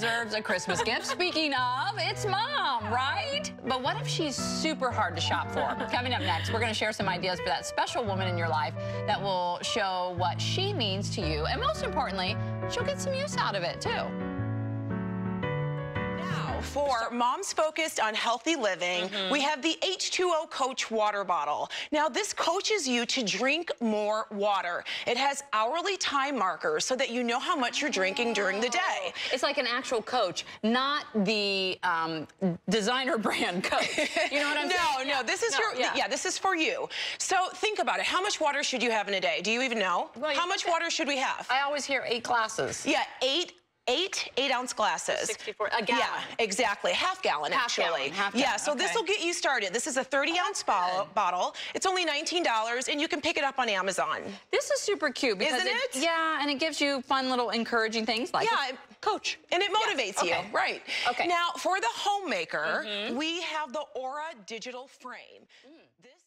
deserves a Christmas gift. Speaking of, it's mom, right? But what if she's super hard to shop for? Coming up next, we're going to share some ideas for that special woman in your life that will show what she means to you. And most importantly, she'll get some use out of it, too for moms focused on healthy living, mm -hmm. we have the H2O Coach water bottle. Now, this coaches you to drink more water. It has hourly time markers so that you know how much you're drinking during the day. It's like an actual coach, not the um, designer brand coach. You know what I'm no, saying? No, no, this is no, your, yeah. yeah. this is for you. So think about it. How much water should you have in a day? Do you even know? Well, how much water should we have? I always hear eight glasses. Yeah, eight eight eight ounce glasses. 64, a gallon. Yeah, exactly. Half gallon, half actually. Gallon, half yeah, so okay. this will get you started. This is a 30 oh, ounce bottle, bottle. It's only $19 and you can pick it up on Amazon. This is super cute because Isn't it, it? Yeah, and it gives you fun little encouraging things like yeah, coach. And it motivates yeah. okay. you. Right. Okay. Now, for the homemaker, mm -hmm. we have the Aura digital frame. Mm. This